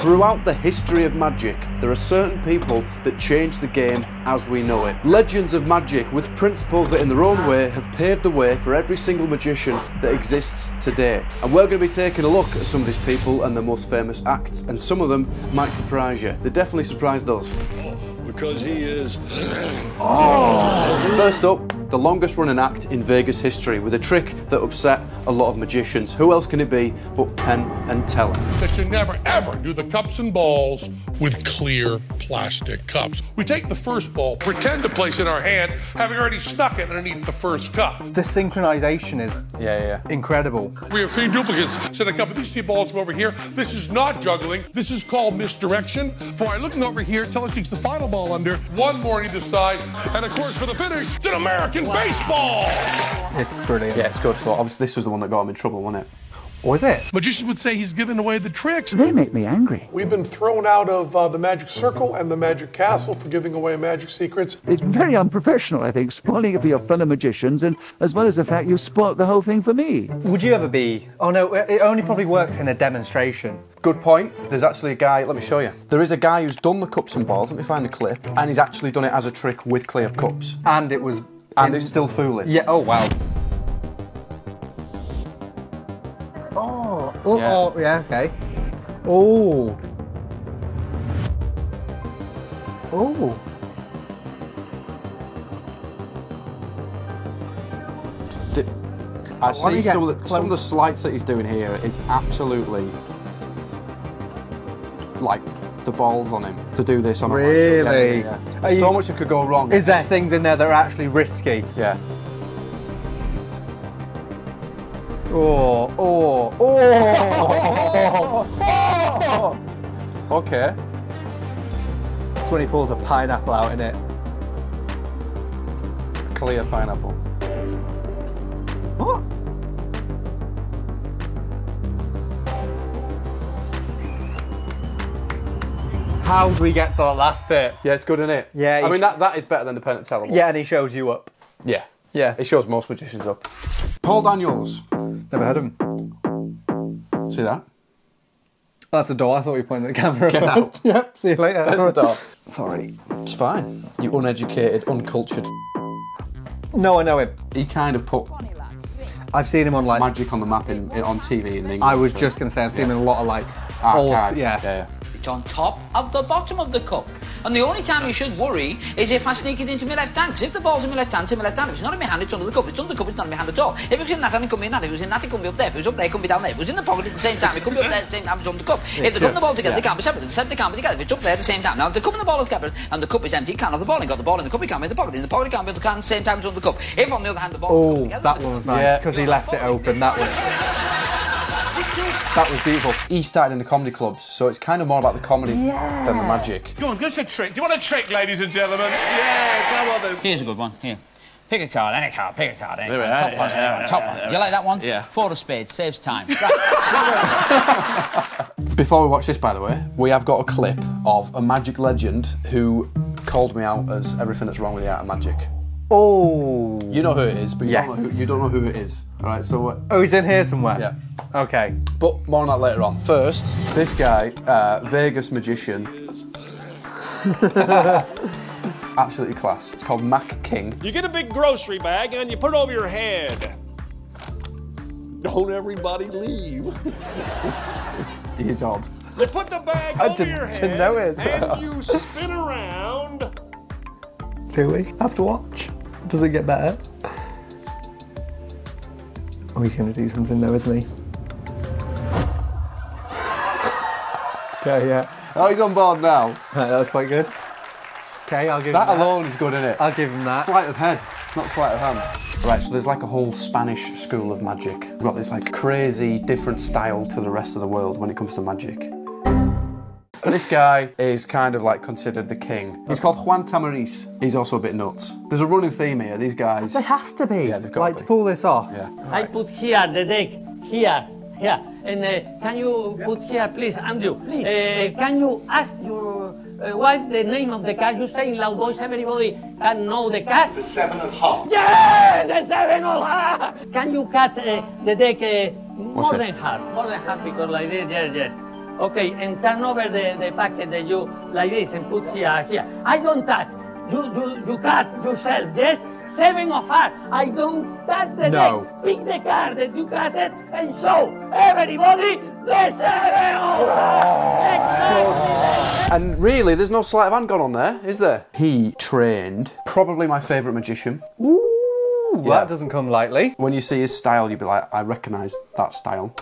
Throughout the history of magic, there are certain people that change the game as we know it. Legends of magic with principles that in their own way have paved the way for every single magician that exists today. And we're going to be taking a look at some of these people and their most famous acts, and some of them might surprise you. They definitely surprised us. Because he is. First up, the longest running act in Vegas history with a trick that upset a lot of magicians. Who else can it be but Penn and Teller? that you never ever do the cups and balls with clear plastic cups. We take the first ball, pretend to place it in our hand, having already stuck it underneath the first cup. The synchronization is Yeah, yeah. incredible. We have three duplicates. Set a couple of these two balls over here. This is not juggling. This is called misdirection. For I looking over here, Teller seeks the final ball under, one more on either side, and of course for the finish, it's an American baseball. It's brilliant. Yeah, it's good. But obviously, this was the one that got him in trouble, wasn't it? Was it? Magicians would say he's giving away the tricks. They make me angry. We've been thrown out of uh, the Magic Circle and the Magic Castle for giving away magic secrets. It's very unprofessional, I think, spoiling it for your fellow magicians, and as well as the fact you spoilt the whole thing for me. Would you ever be? Oh no, it only probably works in a demonstration. Good point. There's actually a guy, let me show you. There is a guy who's done the cups and balls, let me find the clip, and he's actually done it as a trick with clear cups. And it was. And it's still fooling. Yeah. Oh wow. Oh. Oh. Yeah. Oh. Yeah. Okay. Oh. Oh. I see some of, the, some of the close. slides that he's doing here is absolutely like the balls on him to do this on a live show. Yeah, Really? yeah, yeah. So you- much that could go wrong. Is there things in there that are actually risky? Yeah. Oh. Oh. Oh. oh. Okay. That's when he pulls a pineapple out in it. Clear pineapple. How do we get to the last bit? Yeah, it's good, isn't it? Yeah, I mean, sh- that, that is better than the Penn and Teller one. Yeah, and he shows you up. Yeah. Yeah. It shows most magicians up. Paul Daniels. Never heard of him. See that? Oh, that's a door. I thought you were pointing at the camera. Get first. out. yep. See you later. There's the door. Sorry. It's fine. You uneducated, uncultured. No, I know him. He kind of put I've seen him on like. magic on the map in, in on TV in England. I was so- just going to say I've seen him in a lot of like. Archive. old, yeah. yeah, yeah. It's on top of the bottom of the cup. And the only time you should worry is if I sneak it into my left hand. 'cause if the ball's in my left hand, it's in my left hand. If it's not in my hand, it's under the cup. If it's under the cup, it's not in my hand at all. If it was in that hand, it could be in that. If it was in that, it could be up there. If it was up there, it could be down there. If it was in the pocket at the same time, it could be up there at the same time as on the cup. If the cup and the ball together, they can't be separate. Except they can't be together. If it's up there at the same time. Now, if the cup and the ball are separate and the cup is empty, you can't have the ball. You got the ball in the cup, you can't be in the pocket. In the pocket, you can't be in the can at the same time as on the cup. If, on the other hand, the ball Oh, together, that one was nice Yeah. he left it open. That was. That was beautiful. He started in the comedy clubs, so it's kind of more about the comedy than the magic. Go on, give us a trick. Do you want a trick, ladies and gentlemen? Yeah, come on then. Here's a good one. Here. Pick a card, any card, pick a card, any card. Top one, yeah, any yeah, top one. Do you like that one? Yeah. Four of spades, saves time. Right. Before we watch this, by the way, we have got a clip of a magic legend who called me out as everything that's wrong with the art of magic. Oh. You know who it is, but you, don't, know who, you don't know who it is. All right, so uh, Oh, he's in here somewhere. yeah, Okay. but more on that later on. First, this guy, uh, Vegas magician, absolutely class. It's called Mac King. You get a big grocery bag and you put it over your head. Don't everybody leave. He's odd. You put the bag I over didn't- your didn't know it. and you spin around. Do we have to watch? Does it get better? Oh, he's going to do something though, isn't he? okay, yeah. Oh, he's on board now. Right, that was quite good. Okay, I'll give That him that. alone is good, isn't it? I'll give him that. Sleight of head, not sleight of hand. Right, so there's like a whole Spanish school of magic. We've got this like crazy different style to the rest of the world when it comes to magic. This guy is kind of like considered the king. He's called Juan Tamariz. He's also a bit nuts. There's a running theme here. These guys. They have to be. Yeah, they've got to like to to pull this off. Yeah. I put here the deck, here, here. And uh, can you put here, please, Andrew? Uh, can you ask your uh, wife the name of the card? You say in loud voice, everybody can know the card. The seven of hearts. Yeah, the seven of hearts. Can you cut uh, the deck uh, more this? than half? More than half, because like this, yes, yes. Okay, and turn over the, the packet that you like this and put here, here. I don't touch. You, you, you cut yourself, yes? Seven of heart. I don't touch the No. deck. Pick the card that you cut it and show everybody the seven of heart. Exactly. And really, there's no sleight of hand gone on there, is there? He trained probably my favourite magician. Ooh, Yeah. that doesn't come lightly. When you see his style, you'll be like, I recognise that style.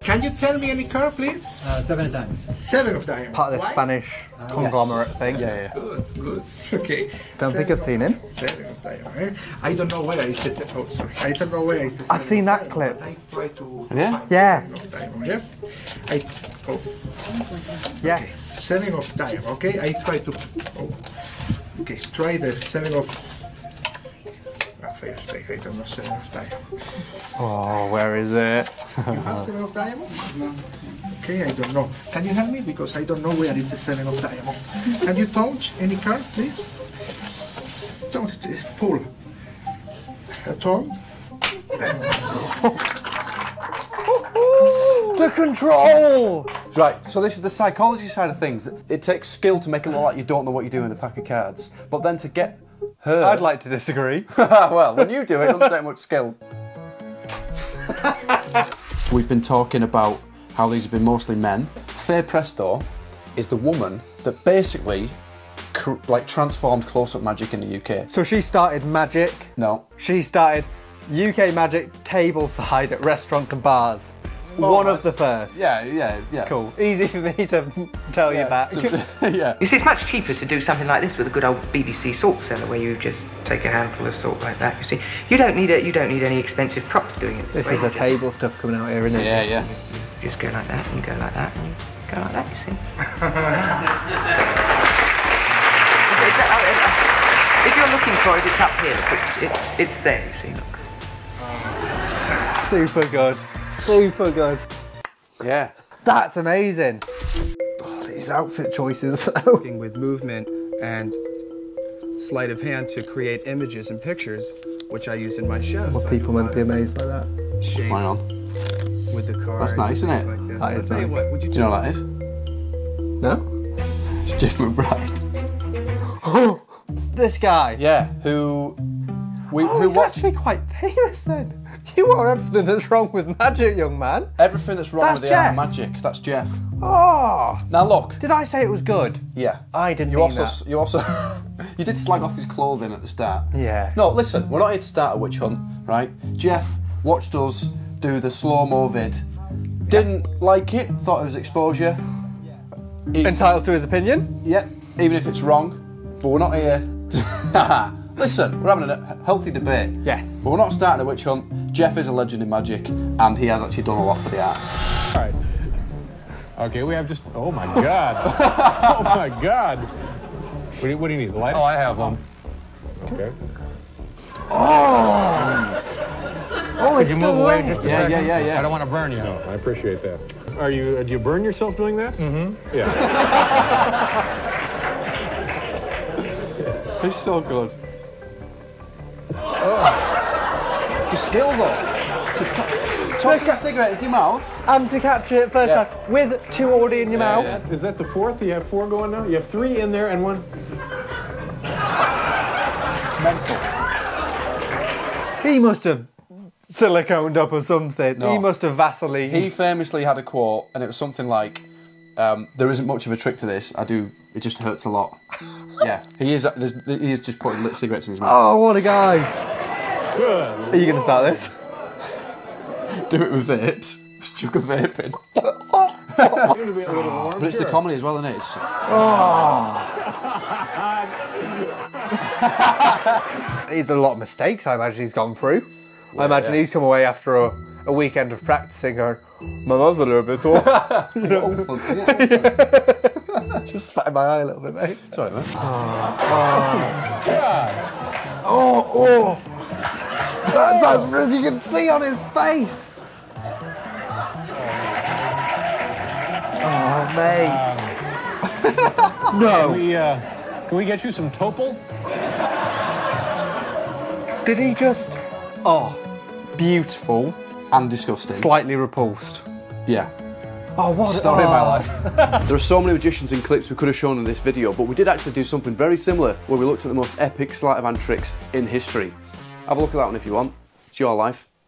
Can you tell me any card, please? Uh, seven times. Seven of diamonds. Part of the Why? Spanish conglomerate thing. Yeah, yeah. Good, good. Okay. Don't think I've seen him. Seven of diamonds. eh? I don't know where is the se- oh sorry. I don't know where is the I've seen that clip. I try to Yeah? find Yeah. seven of diamonds, yeah. I oh Yes. seven of diamonds. Okay, I try to oh okay try the seven of. First, I don't know seven. Oh, where is it? You have seven of diamonds? Okay, I don't know. Can you help me because I don't know where is the seven of diamonds. Can you touch any card, please? Don't pull. A taunt. The control! Right, so this is the psychology side of things. It takes skill to make it look like you don't know what you're doing in a pack of cards. But then to get her. I'd like to disagree. well, when you do it, it doesn't take much skill. We've been talking about how these have been mostly men. Faye Presto is the woman that basically cr- like transformed close-up magic in the UK. So she started magic. No, She started UK magic table side at restaurants and bars. One of the first. yeah, yeah, yeah. Cool. Easy for me to tell you that. yeah. You see, it's much cheaper to do something like this with a good old BBC salt cellar, where you just take a handful of salt like that. You see, you don't need it. You don't need any expensive props doing it. This way. is a table stuff coming out here, isn't it? Yeah, yeah. You just go like that, and you go like that, and you go like that. You see. It's- it's- if you're looking for it, it's up here. Look, it's it's it's there. You see, look. Super good. Super good. Yeah. That's amazing. Oh, these outfit choices. working with movement and sleight of hand to create images and pictures, which I use in my shows. well, people might be amazed by that. Shapes Why not? with the cards. That's nice, isn't it? Like this. That is I'll you nice. what, would you Do you know what that is? No? It's Jeff McBride. This guy. Yeah, who we Oh, he's watched actually quite famous then. You are everything that's wrong with magic, young man. everything that's wrong That's with the art of Jeff. magic. That's Jeff. Oh. Now look, Did I say it was good? yeah, I didn't you also that. you also you did slag off his clothing at the start. Yeah. No, listen, we're not here to start a witch hunt, right? Jeff watched us do the slow mo vid, didn't like it, thought it was exposure. He's- Entitled to his opinion? Yeah, even if it's wrong, but we're not here. To Listen, we're having a healthy debate. Yes. But we're not starting a witch hunt. Jeff is a legend in magic, and he has actually done a lot for the art. All right. Okay, we have just. Oh my God. oh my God. What do you, what do you need? The light? Oh, I have one. Okay. Oh, Oh, it's you move away? away. just a Yeah, yeah, second? yeah, yeah. I don't want to burn you. No, I appreciate that. Are you? Uh, do you burn yourself doing that? Mm-hmm. Yeah. He's so good. The skill though, to to- tossing a cigarette into your mouth. And to catch it first Yeah. time with two already in your mouth. yeah. Is that the fourth? You have four going now. You have three in there and one. Mental. He must have siliconed up or something. No. He must have Vaseline. He famously had a quote, and it was something like, um, "There isn't much of a trick to this. I do. It just hurts a lot." Yeah, he is. Uh, he is just putting lit cigarettes in his mouth. Oh, what a guy. Are you going to start this? Do it with vapes. Chuck a vape in. Seem to be a little. But it's the comedy as well, isn't it? It's- ah. He's a lot of mistakes, I imagine he's gone through. I imagine yeah. he's come away after a, a weekend of practicing going, my mouth's a little bit sore. all fun, yeah. Just spat in my eye a little bit, mate. Sorry, man. Oh, oh. That's, that's really, you can see on his face. Oh, mate. no. Can We, uh, can we get you some Topol? Did he just. Oh, beautiful. And disgusting. Slightly repulsed. yeah. Oh, what Story of my oh. life. There are so many magicians and clips we could have shown in this video, but we did actually do something very similar where we looked at the most epic sleight of hand tricks in history. Have a look at that one if you want. It's your life.